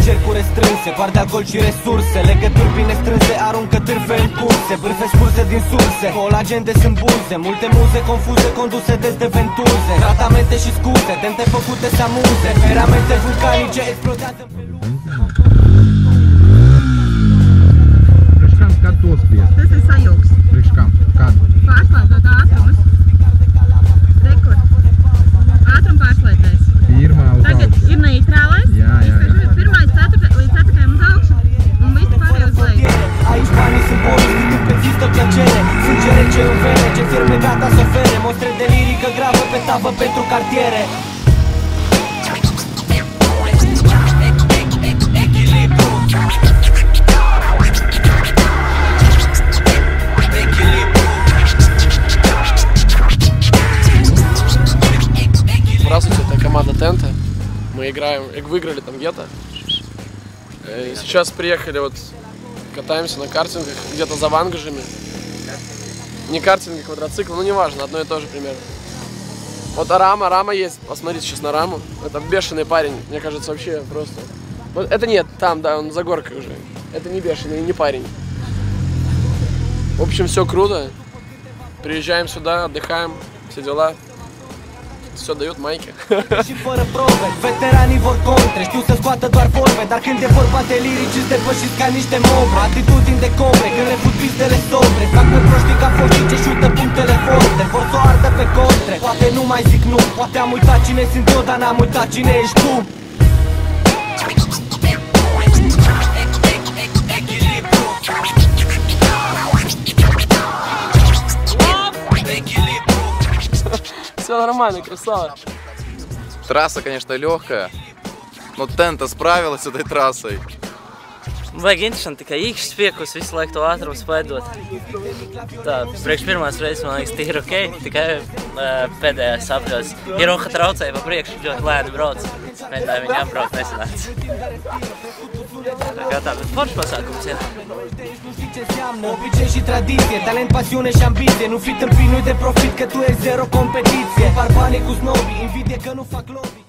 impulse Doar de alcool și resurse Legături bine strânse aruncă târfe în curse Bârfe spurse din surse. Colagente sunt buze Multe muze confuze conduse des de ventuze Tratamente și scuze Tente făcute să amuze Feramente vulcanice explodează pe lume În vene, ce firme gata să ofere Mostre de lirică gravă pe tavă pentru cartiere Здравствуйте, команда Тента. Мы играем, э, выиграли там гетто. Э, Сейчас приехали вот, катаемся на картингах, где-то за вангажами. Не картинги, квадроцикл, ну неважно, одно и то же примерно. Вот Рама, Рама есть, посмотрите сейчас на Раму. Это бешеный парень, мне кажется, вообще просто. Вот это нет, там, да, он за горкой уже. Это не бешеный, не парень. В общем, все круто. Приезжаем сюда, отдыхаем, все дела. Все дают майки. Și fără probe, veteranii vor contre Știu să scoată doar vorbe Dar când e vorba de lirici îți depășiți ca niște mobre Atitudini de cobre, când le fut pistele sobre Fac pe proștii ca foștii ce șută punctele forte Vor să o ardă pe contre Poate nu mai zic nu Poate am uitat cine sunt eu, dar n-am uitat cine ești tu Все нормально, красава. Трасса, конечно, легкая, но Тента справилась с этой трассой. Vajag interesanti, tikai īkšķis piekus visu laiku to ātrumu spēdot. Tā, priekš pirmās reizes man liekas tīri ok, tikai uh, pēdējās apļos. Ja roka traucēja pa priekšu, ļoti lēni brauc. Mēģināju viņu apbraukt, nesanāca. Tā kā tā, bet foršs pasākums ir. Obicei și tradiție, talent, pasiune și ambiție Nu fi tâmpinui de profit că tu ești zero competiție Par banii cu snobii, invidie că nu fac lobby